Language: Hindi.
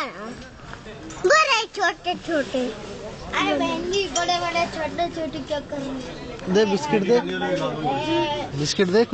खाना बड़े छोटे छोटे। अरे बहन जी बड़े बड़े छोटे छोटे क्या कर? दे बिस्किट दे। बिस्किट दे